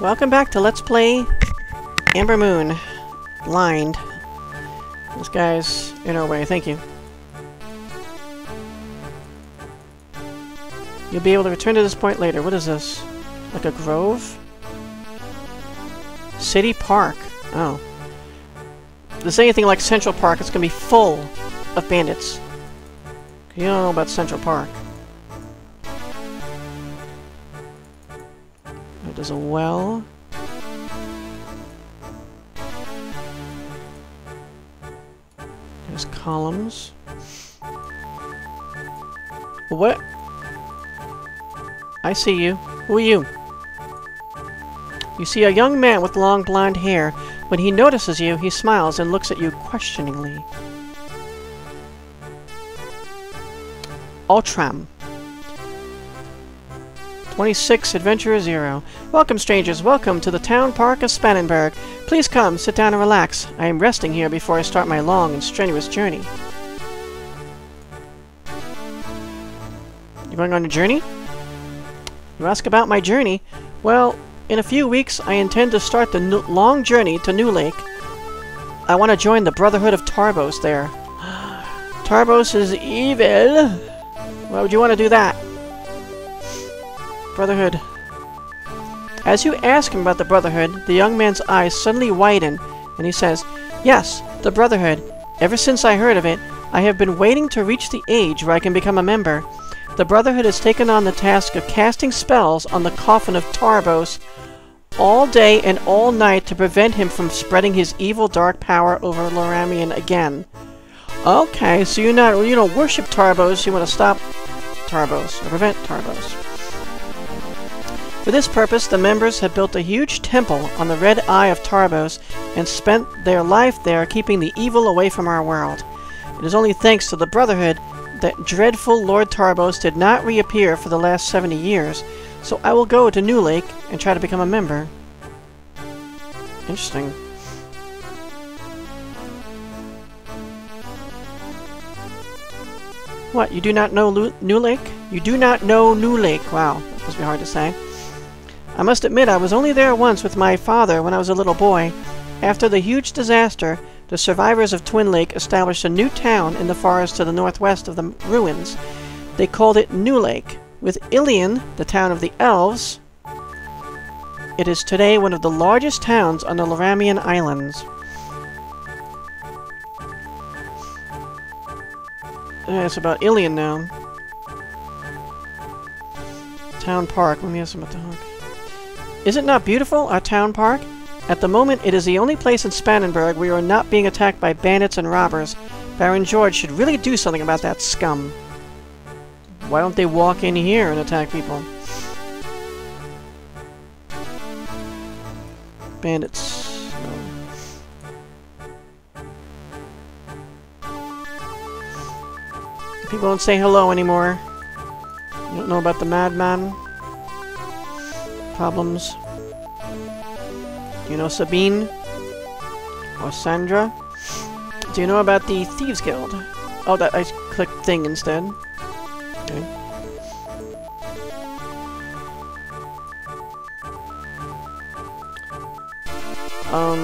Welcome back to Let's Play Ambermoon. Blind. This guy's in our way. Thank you. You'll be able to return to this point later. What is this? Like a grove? City Park. Oh. If is anything like Central Park, it's to be full of bandits. You don't know about Central Park. There's a well. There's columns. What? I see you. Who are you? You see a young man with long blonde hair. When he notices you, he smiles and looks at you questioningly. Otram. 26 Adventurer Zero. Welcome, strangers. Welcome to the town park of Spannenberg. Please come, sit down and relax. I am resting here before I start my long and strenuous journey. You're going on a journey? You ask about my journey? Well, in a few weeks, I intend to start the long journey to New Lake. I want to join the Brotherhood of Tarbos there. Tarbos is evil. Why would you want to do that? Brotherhood. As you ask him about the Brotherhood, the young man's eyes suddenly widen, and he says, Yes, the Brotherhood. Ever since I heard of it, I have been waiting to reach the age where I can become a member. The Brotherhood has taken on the task of casting spells on the coffin of Tarbos all day and all night to prevent him from spreading his evil dark power over Lyramion again. Okay, so you're not, you don't worship Tarbos, you want to stop Tarbos, or prevent Tarbos. For this purpose, the members had built a huge temple on the Red Eye of Tarbos and spent their life there keeping the evil away from our world. It is only thanks to the Brotherhood that dreadful Lord Tarbos did not reappear for the last 70 years, so I will go to New Lake and try to become a member. Interesting. What, you do not know Lu New Lake? You do not know New Lake. Wow, that must be hard to say. I must admit I was only there once with my father when I was a little boy. After the huge disaster, the survivors of Twin Lake established a new town in the forest to the northwest of the ruins. They called it New Lake. With Ilion, the town of the elves, it is today one of the largest towns on the Lyramion Islands. It's about Ilion now. Town Park. Let me ask about the hawk. Is it not beautiful, our town park? At the moment, it is the only place in Spannenberg where you are not being attacked by bandits and robbers. Baron George should really do something about that scum. Why don't they walk in here and attack people? Bandits. People don't say hello anymore. You don't know about the madman? Problems. Do you know Sabine? Or Sandra? Do you know about the Thieves Guild? Oh, that I clicked thing instead. Okay. Um...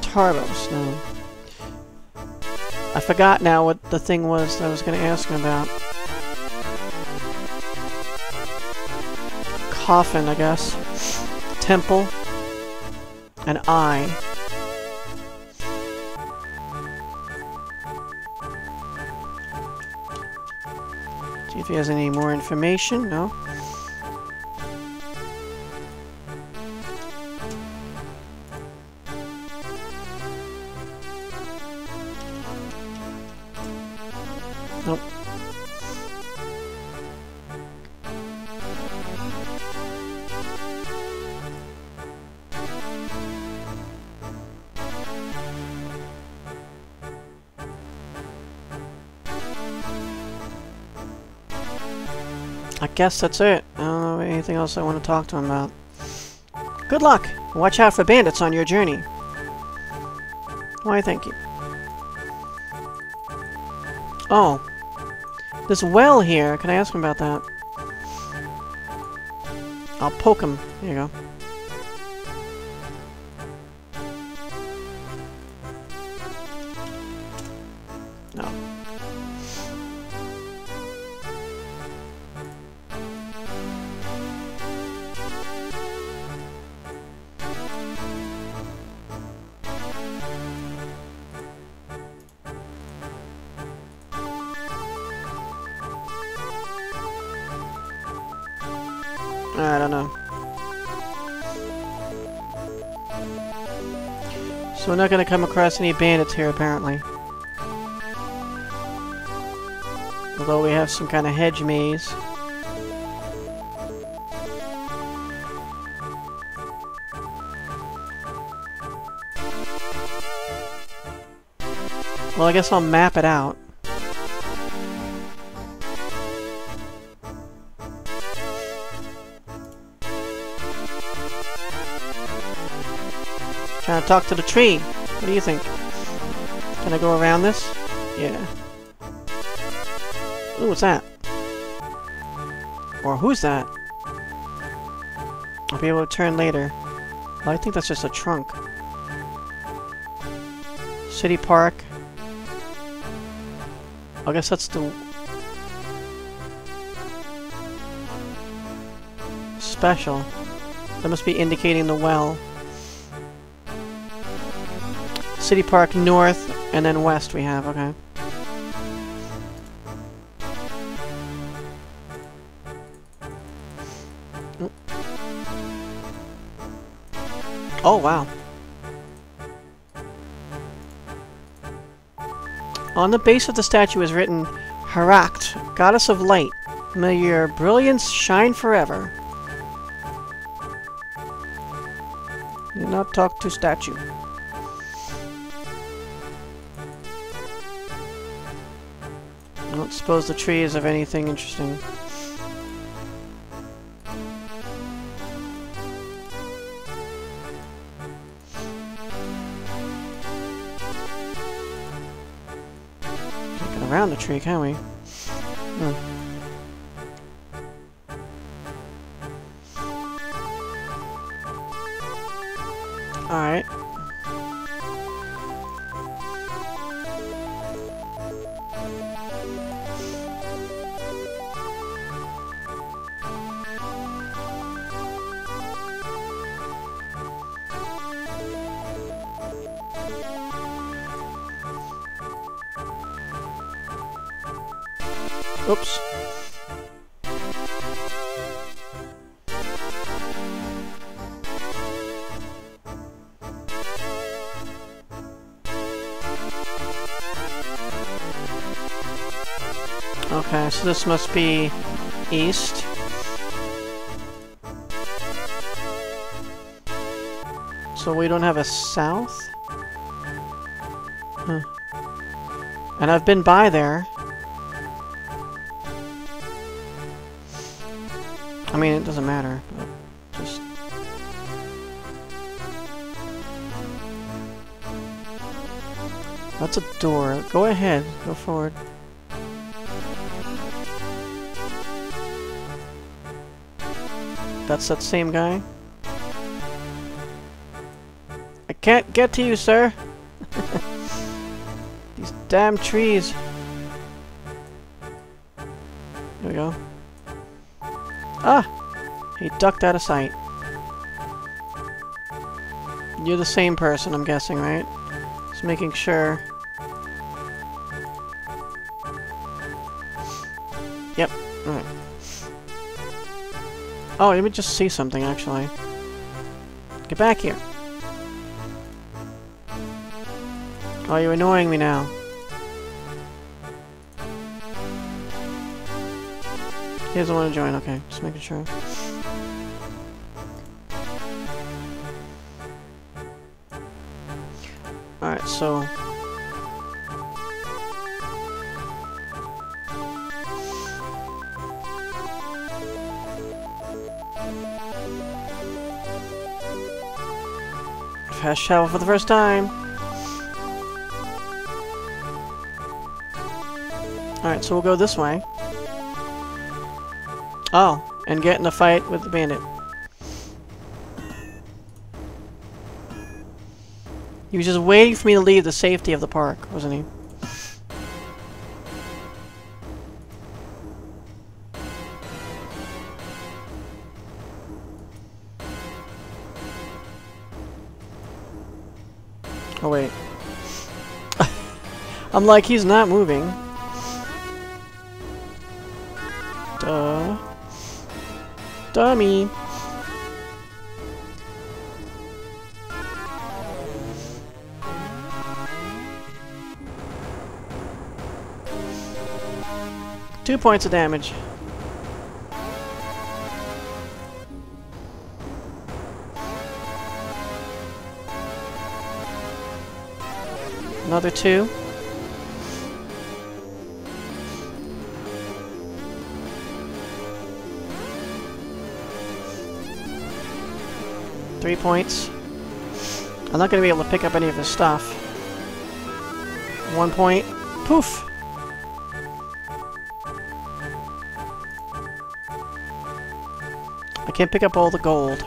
Tarbos, no. I forgot now what the thing was I was going to ask him about. Coffin, I guess. Temple. An eye. See if he has any more information. No. guess that's it. I don't know anything else I want to talk to him about. Good luck! Watch out for bandits on your journey. Why, thank you. Oh. This well here. Can I ask him about that? I'll poke him. There you go. We're not to come across any bandits here, apparently. Although we have some kind of hedge maze. Well, I guess I'll map it out. Talk to the tree. What do you think? Can I go around this? Yeah. Ooh, what's that? Or who's that? I'll be able to turn later. Oh, I think that's just a trunk. City Park. I guess that's the... Special. That must be indicating the well. City Park north, and then west we have, okay. Oh, wow. On the base of the statue is written, Harakt, Goddess of Light, may your brilliance shine forever. Do not talk to statue. Suppose the tree is of anything interesting. Get around the tree, can we? Hmm. Alright. This must be east. So we don't have a south? Huh. And I've been by there. I mean, it doesn't matter, just... That's a door. Go ahead. Go forward. That's that same guy? I can't get to you, sir! These damn trees! There we go. Ah! He ducked out of sight. You're the same person, I'm guessing, right? Just making sure. Yep. Alright. Oh, let me just see something, actually. Get back here. Oh, you're annoying me now. He doesn't want to join, okay. Just making sure. a shovel for the first time. Alright, so we'll go this way. Oh, and get in a fight with the bandit. He was just waiting for me to leave the safety of the park, wasn't he? Oh wait. I'm like, he's not moving. Duh. Dummy. Two points of damage. Another two. Three points. I'm not going to be able to pick up any of his stuff. One point. Poof! I can't pick up all the gold.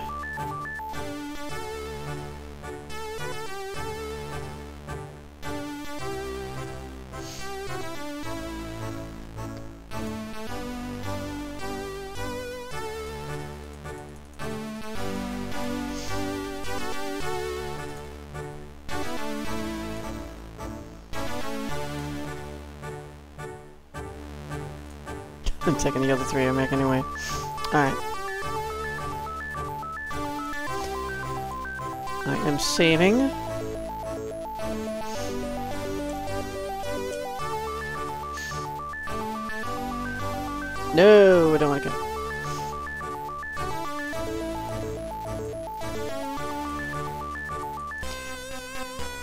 I'm taking the other three I make anyway. Alright. I am saving. No, I don't want to go.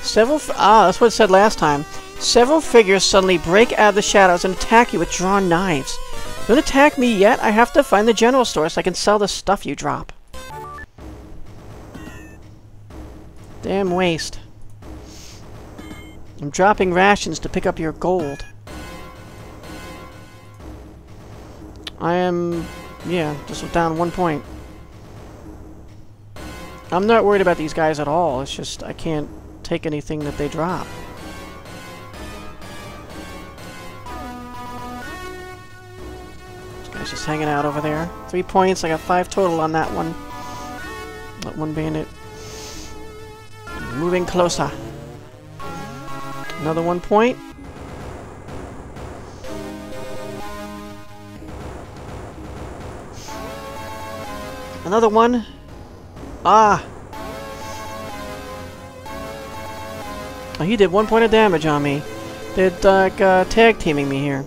Several ah, that's what it said last time. Several figures suddenly break out of the shadows and attack you with drawn knives. Don't attack me yet. I have to find the general store so I can sell the stuff you drop. Damn waste. I'm dropping rations to pick up your gold. I am... yeah, just down one point. I'm not worried about these guys at all. It's just I can't take anything that they drop. Guy's just hanging out over there. Three points. I got five total on that one. That one bandit. Moving closer. Another one point. Another one. Ah! Oh, he did one point of damage on me. They're like uh, tag teaming me here.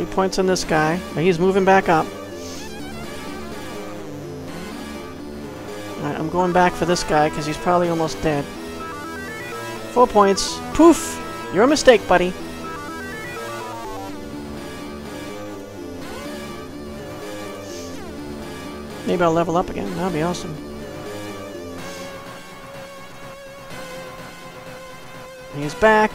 Three points on this guy. He's moving back up. I'm going back for this guy because he's probably almost dead. Four points. Poof! You're a mistake, buddy. Maybe I'll level up again. That'd be awesome. He's back.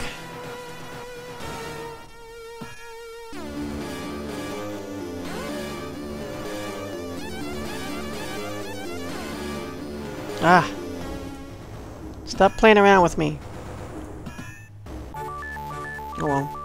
Ah. Stop playing around with me. Oh well.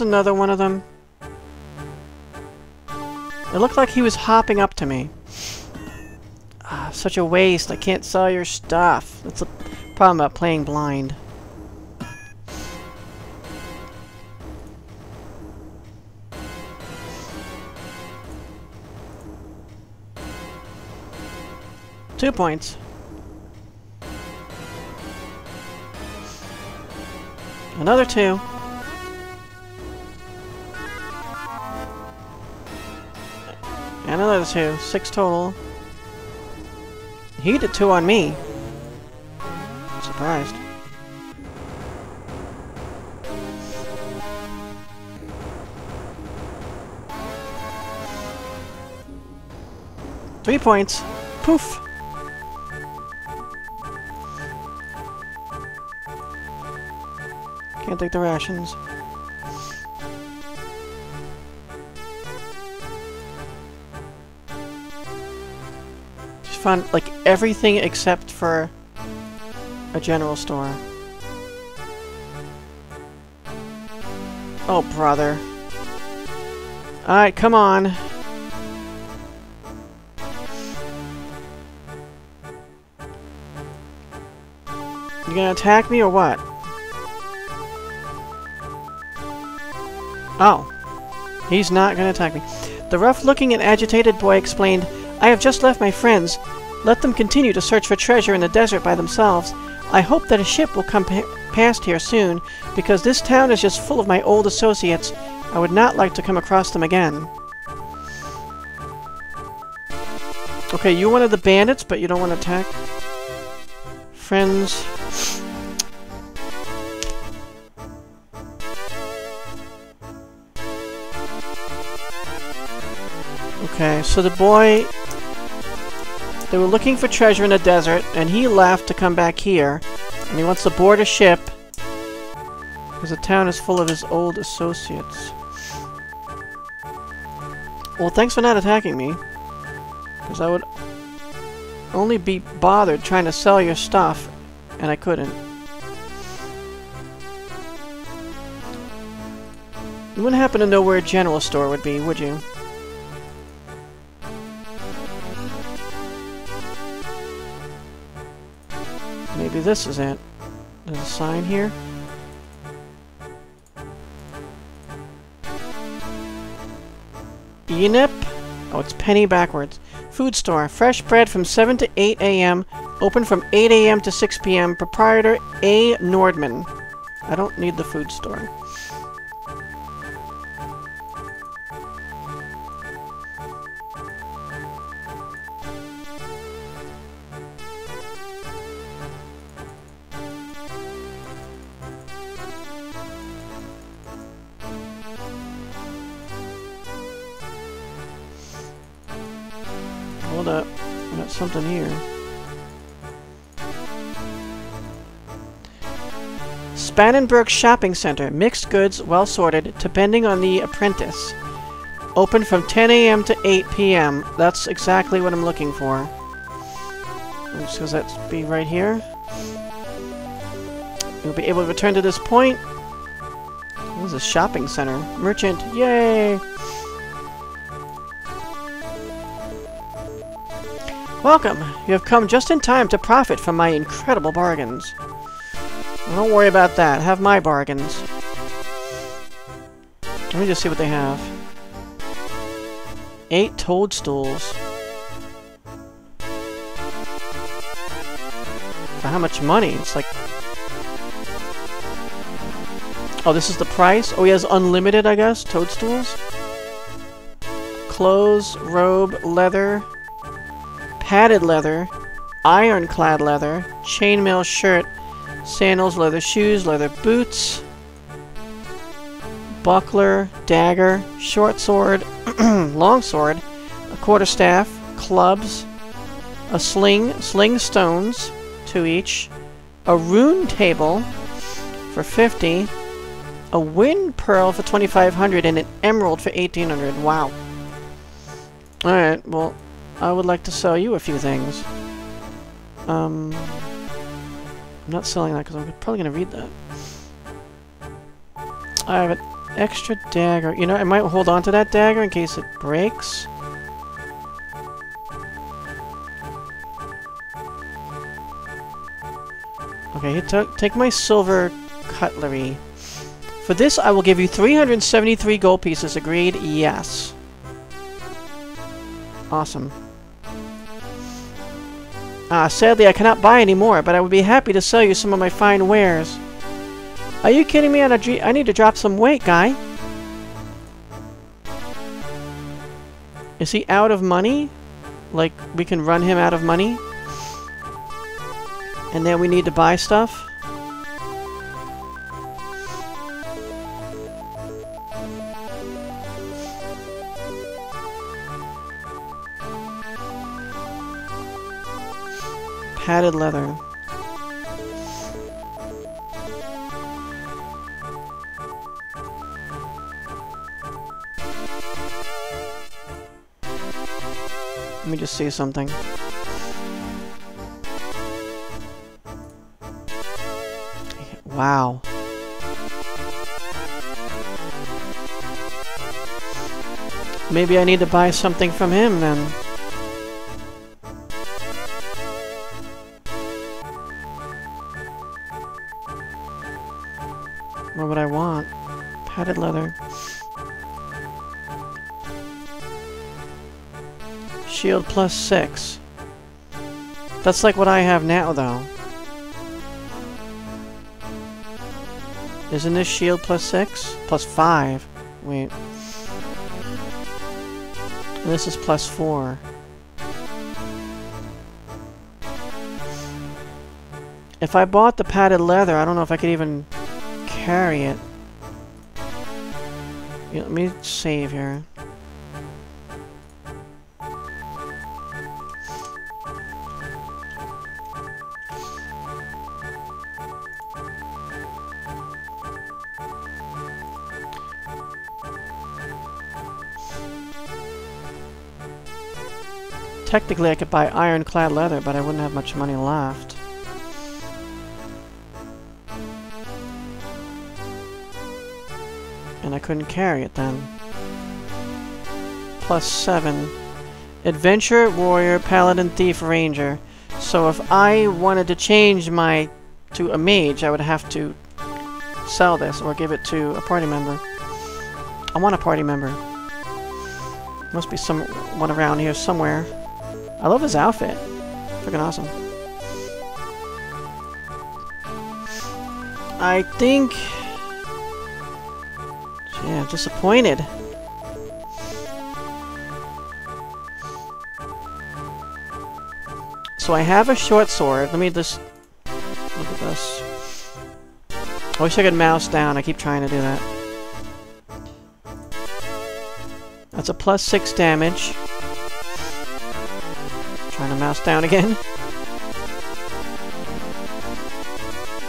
Another one of them. It looked like he was hopping up to me. Ah, such a waste. I can't sell your stuff. That's the problem about playing blind. Two points. Another two. And another two. Six total. He did two on me. surprised. Three points. Poof. Can't take the rations. Found, like, everything except for a general store. Oh, brother. Alright, come on. You gonna attack me or what? Oh. He's not gonna attack me. The rough-looking and agitated boy explained, I have just left my friends. Let them continue to search for treasure in the desert by themselves. I hope that a ship will come pa past here soon, because this town is just full of my old associates. I would not like to come across them again. Okay, you wanted the bandits, but you don't want to attack? Friends... Okay, so the boy... They were looking for treasure in the desert, and he left to come back here. And he wants to board a ship. Because the town is full of his old associates. Well, thanks for not attacking me. Because I would only be bothered trying to sell your stuff, and I couldn't. You wouldn't happen to know where a general store would be, would you? Maybe this is it. There's a sign here. Enip? Oh, it's penny backwards. Food store. Fresh bread from 7 to 8 a.m. Open from 8 a.m. to 6 p.m. Proprietor A. Nordman. I don't need the food store. Hold up. I got something here. Spannenberg Shopping Center. Mixed goods, well sorted, depending on the apprentice. Open from 10 a.m. to 8 p.m. That's exactly what I'm looking for. So that's be right here. You'll be able to return to this point. This is a shopping center. Merchant. Yay! Welcome! You have come just in time to profit from my incredible bargains. Don't worry about that. Have my bargains. Let me just see what they have. Eight toadstools. For how much money? It's like... Oh, this is the price? Oh, he has unlimited, I guess? Toadstools? Clothes, robe, leather, padded leather, ironclad leather, chainmail shirt, sandals, leather shoes, leather boots, buckler, dagger, short sword, long sword, a quarterstaff, clubs, a sling, sling stones, two each, a rune table for 50, a wind pearl for 2500, and an emerald for 1800. Wow. Alright, well, I would like to sell you a few things. Um, I'm not selling that because I'm probably going to read that. I have an extra dagger. You know, I might hold on to that dagger in case it breaks. Okay, take my silver cutlery. For this, I will give you 373 gold pieces. Agreed? Yes. Awesome. Ah, sadly I cannot buy any more, but I would be happy to sell you some of my fine wares. Are you kidding me? On I need to drop some weight, guy. Is he out of money? Like, we can run him out of money? And then we need to buy stuff? Padded leather. Let me just see something. Wow. Maybe I need to buy something from him then. Shield plus six. That's like what I have now, though. Isn't this shield plus six? Plus five. Wait. And this is plus four. If I bought the padded leather, I don't know if I could even carry it. Yeah, let me save here. Technically, I could buy ironclad leather, but I wouldn't have much money left. And I couldn't carry it then. Plus 7. Adventure, Warrior, Paladin, Thief, Ranger. So if I wanted to change my... to a mage, I would have to sell this or give it to a party member. I want a party member. Must be someone around here somewhere. I love his outfit. Freaking awesome. I think... Yeah, disappointed. So I have a short sword. Let me just... Look at this. I wish I could mouse down. I keep trying to do that. That's a plus 6 damage. Trying to mouse down again.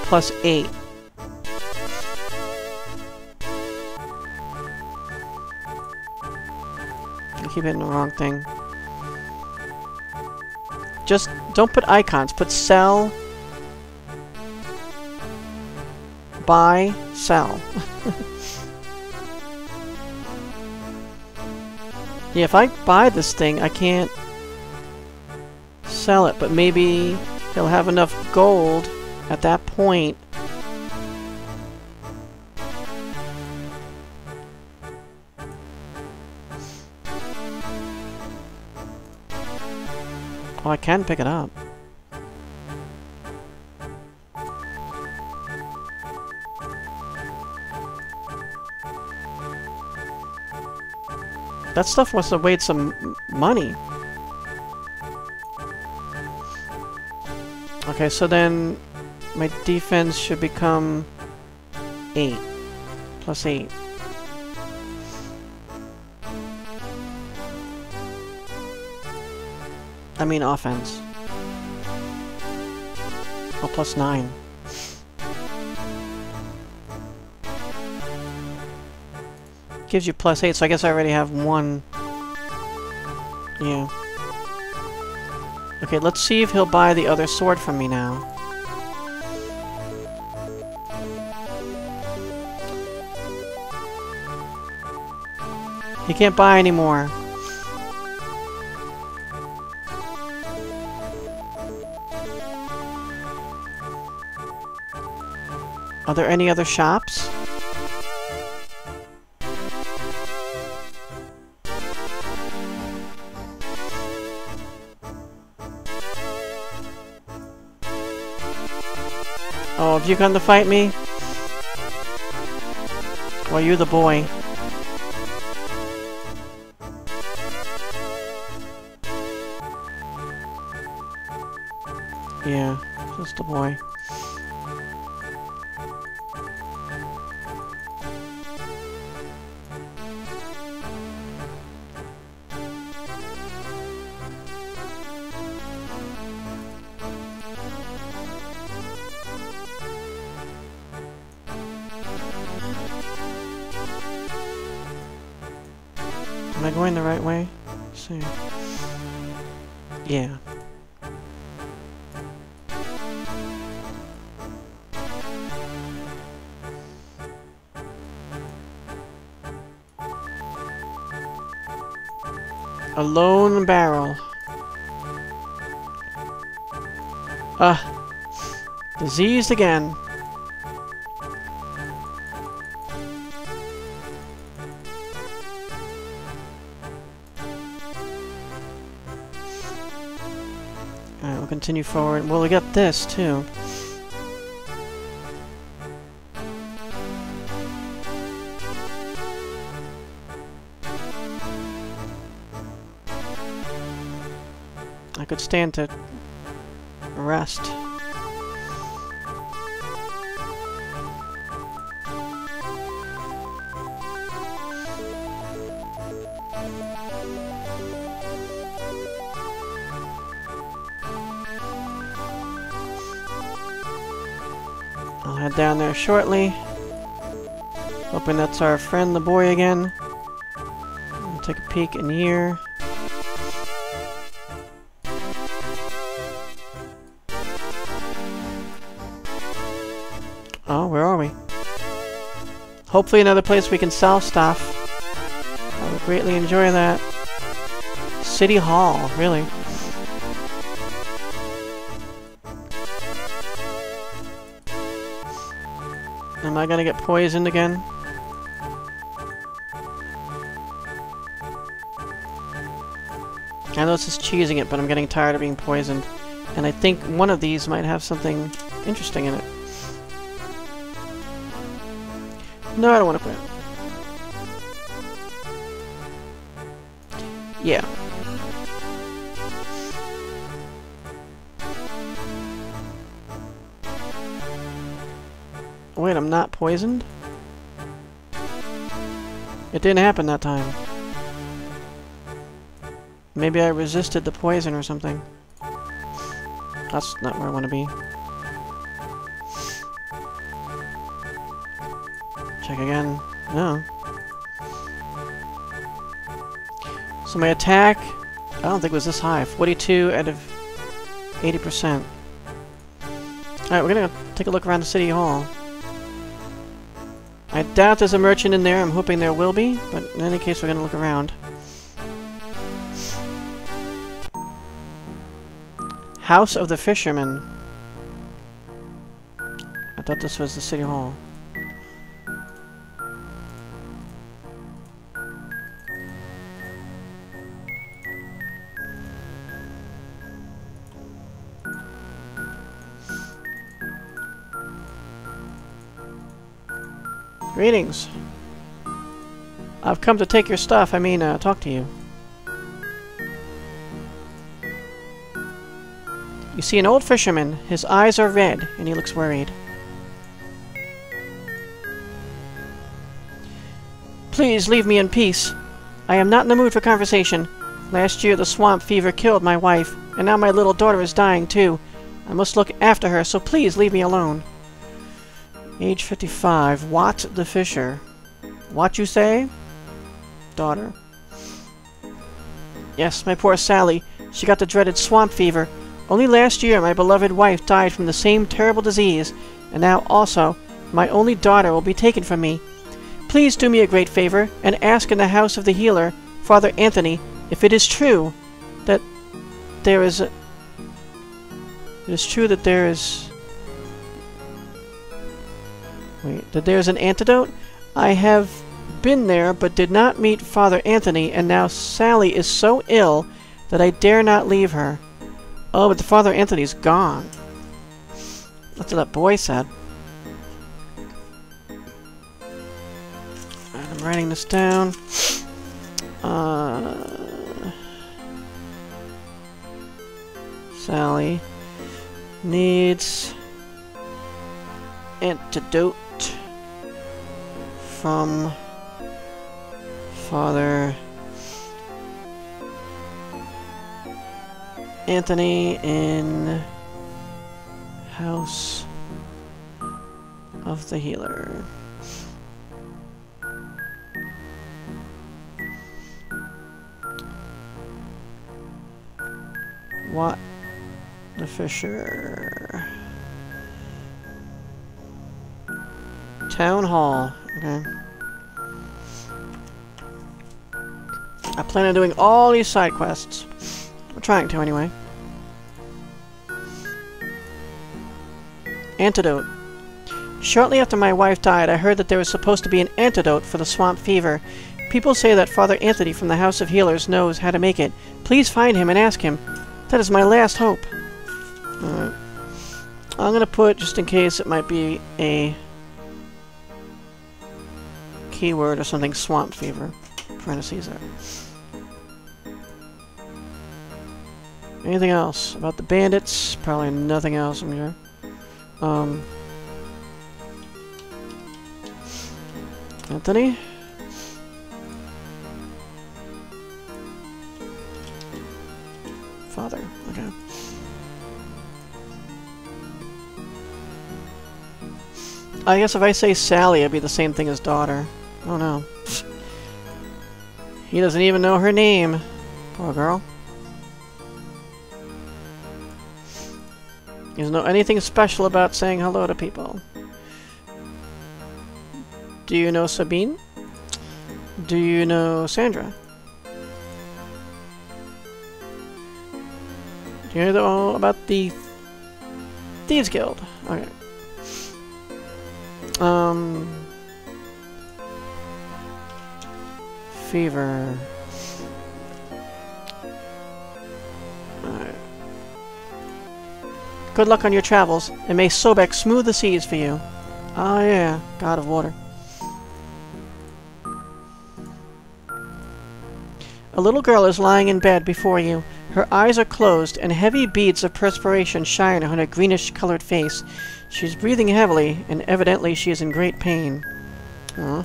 Plus 8. I keep hitting the wrong thing. Just don't put icons. Put sell. Buy. Sell. yeah, if I buy this thing, I can't sell it, but maybe he'll have enough gold at that point Oh, I can pick it up. That stuff must have weighed some money. Okay, so then my defense should become 8. Plus 8. I mean offense. Oh, plus 9. Gives you plus 8, so I guess I already have one. Yeah. Okay, let's see if he'll buy the other sword from me now. He can't buy anymore. Are there any other shops? Have you come to fight me? Well, you're the boy. Am I going the right way? Let's see. Yeah. A lone barrel. Ah. diseased again. Continue forward. Well, we got this, too. I could stand to rest. Down there shortly. Hoping that's our friend the boy again. I'll take a peek in here. Oh, where are we? Hopefully another place we can sell stuff. I would greatly enjoy that. City Hall, really. I gonna get poisoned again? I know this is cheesing it, but I'm getting tired of being poisoned. And I think one of these might have something interesting in it. No, I don't want to quit. Yeah. Not poisoned? It didn't happen that time. Maybe I resisted the poison or something. That's not where I want to be. Check again. No. So my attack, I don't think it was this high. 42 out of 80%. Alright, we're gonna take a look around the City Hall. I doubt there's a merchant in there. I'm hoping there will be, but in any case, we're gonna look around. House of the Fisherman. I thought this was the City Hall. Greetings. I've come to take your stuff, I mean, uh, talk to you. You see an old fisherman. His eyes are red, and he looks worried. Please leave me in peace. I am not in the mood for conversation. Last year the swamp fever killed my wife, and now my little daughter is dying too. I must look after her, so please leave me alone. Age 55. Wat the Fisher. What you say? Daughter. Yes, my poor Sally. She got the dreaded swamp fever. Only last year my beloved wife died from the same terrible disease, and now also my only daughter will be taken from me. Please do me a great favor and ask in the house of the healer, Father Anthony, if it is true that there is a... It is true that there is... Wait, there's an antidote? I have been there, but did not meet Father Anthony, and now Sally is so ill that I dare not leave her. Oh, but the Father Anthony's gone. That's what that boy said. I'm writing this down. Uh, Sally. needs antidote from Father Anthony in House of the Healer. Wat the Fisher? Town Hall. Okay. I plan on doing all these side quests. I'm trying to, anyway. Antidote. Shortly after my wife died, I heard that there was supposed to be an antidote for the swamp fever. People say that Father Anthony from the House of Healers knows how to make it. Please find him and ask him. That is my last hope. Alright. I'm gonna put, just in case it might be a keyword or something, swamp fever. Parentheses there. Anything else? About the bandits? Probably nothing else, I'm. Um... Anthony? Father, okay. I guess if I say Sally, it'd be the same thing as daughter. Oh no. He doesn't even know her name. Poor girl. He doesn't know anything special about saying hello to people. Do you know Sabine? Do you know Sandra? Do you know about the Thieves Guild? Okay. Um... Fever... Good luck on your travels, and may Sobek smooth the seas for you. Ah yeah, god of water. A little girl is lying in bed before you. Her eyes are closed, and heavy beads of perspiration shine on her greenish-colored face. She's breathing heavily, and evidently she is in great pain. Huh?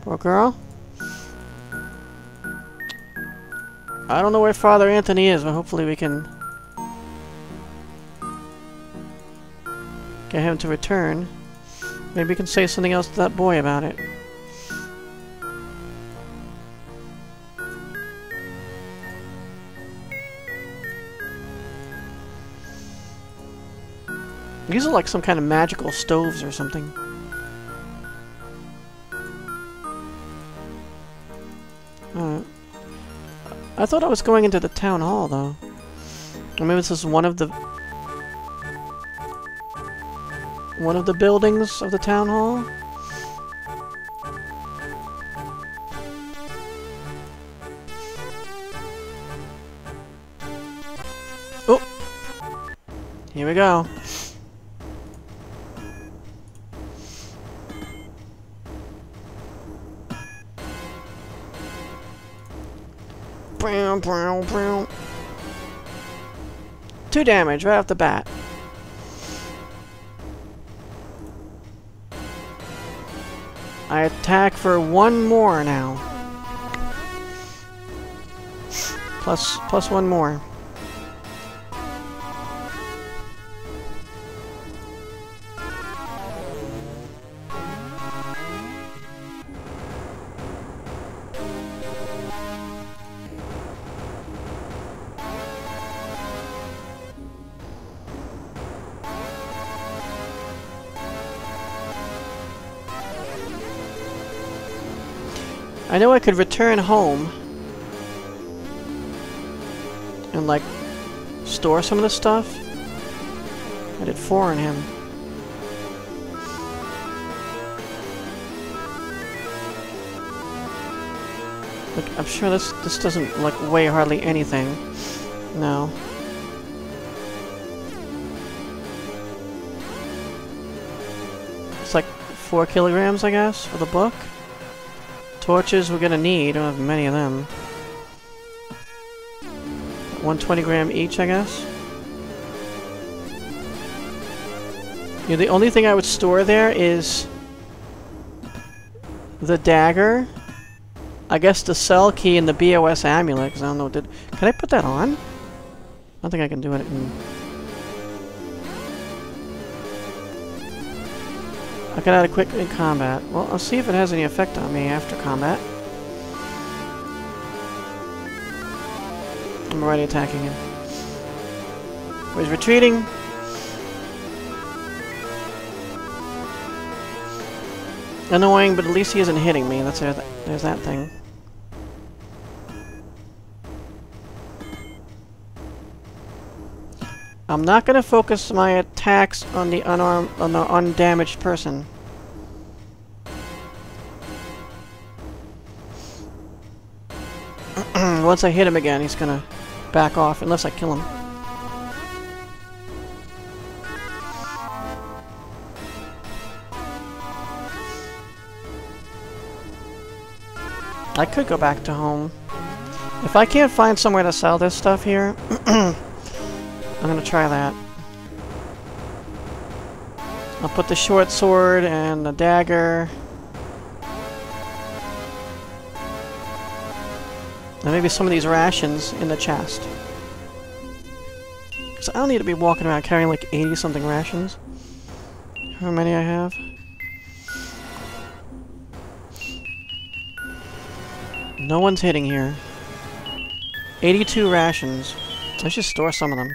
Poor girl. I don't know where Father Anthony is, but hopefully we can get him to return. Maybe we can say something else to that boy about it. These are like some kind of magical stoves or something. I thought I was going into the town hall, though. Or maybe this is one of the... One of the buildings of the town hall? Oh! Here we go. Two damage right off the bat. I attack for one more now. Plus, plus one more. I know I could return home and like store some of the stuff. I did four on him. Look, I'm sure this this doesn't like weigh hardly anything. No. It's like four kilograms, I guess, for the book. Torches we're gonna need. I don't have many of them. 120 gram each, I guess. Yeah, the only thing I would store there is the dagger. I guess the cell key and the BOS amulet, because I don't know, did... Can I put that on? I don't think I can do it in... I can add a quick in combat. Well, I'll see if it has any effect on me after combat. I'm already attacking him. He's retreating. Annoying, but at least he isn't hitting me. That's there's, there's that thing. I'm not going to focus my attacks on the unarmed, on the undamaged person. Once I hit him again, he's gonna back off, unless I kill him. I could go back to home. If I can't find somewhere to sell this stuff here, I'm gonna try that. I'll put the short sword and the dagger. And maybe some of these rations in the chest. Because I don't need to be walking around carrying like 80 something rations. How many I have. No one's hitting here. 82 rations. So I should store some of them.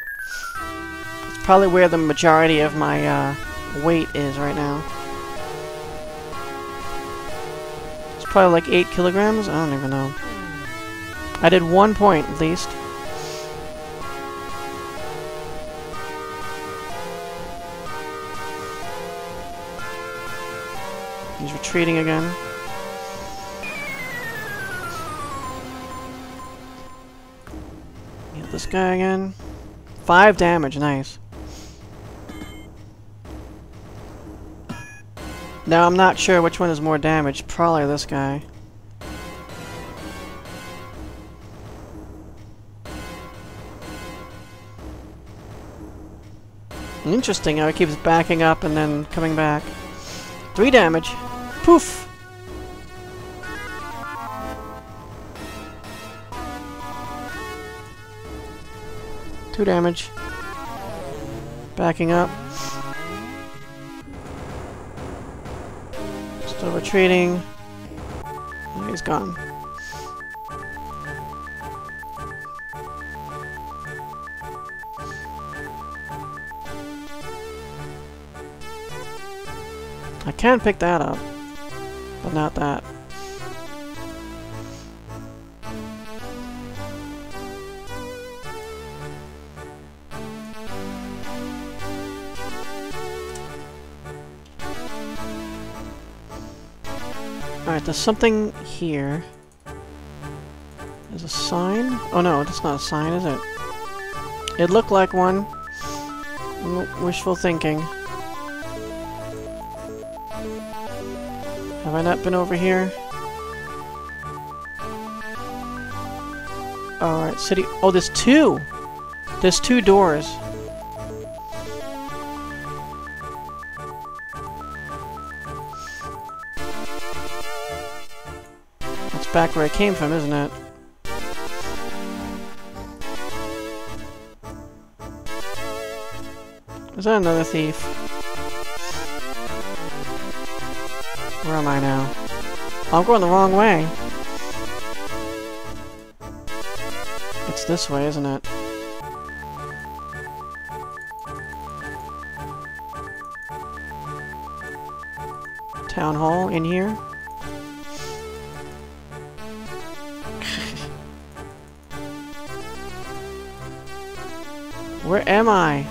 Probably where the majority of my uh, weight is right now. It's probably like 8 kilograms? I don't even know. I did one point, at least. He's retreating again. Hit this guy again. Five damage, nice. Now I'm not sure which one is more damage. Probably this guy. Interesting how it keeps backing up and then coming back. Three damage. Poof! Two damage. Backing up. Retreating. Oh, he's gone. I can pick that up, but not that. Alright, there's something here. There's a sign? Oh no, that's not a sign, is it? It looked like one. Mm, wishful thinking. Have I not been over here? Alright, city- oh, there's two! There's two doors. Back where I came from, isn't it? Is that another thief? Where am I now? I'm going the wrong way. It's this way, isn't it? Town hall in here? Where am I?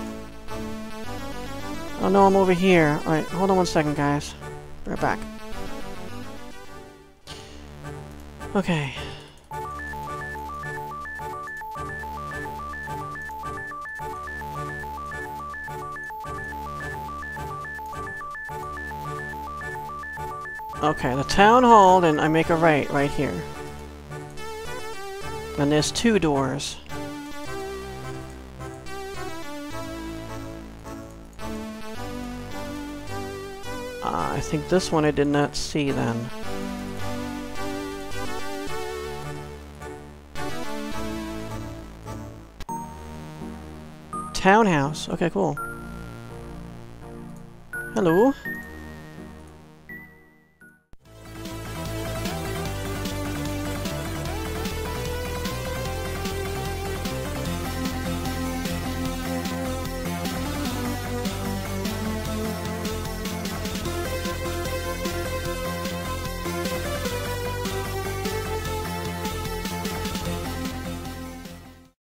Oh no, I'm over here. Alright, hold on one second, guys. Right back. Okay. Okay, the town hall, then I make a right, right here. And there's two doors. Think this one I did not see then. Townhouse. Okay, cool. Hello.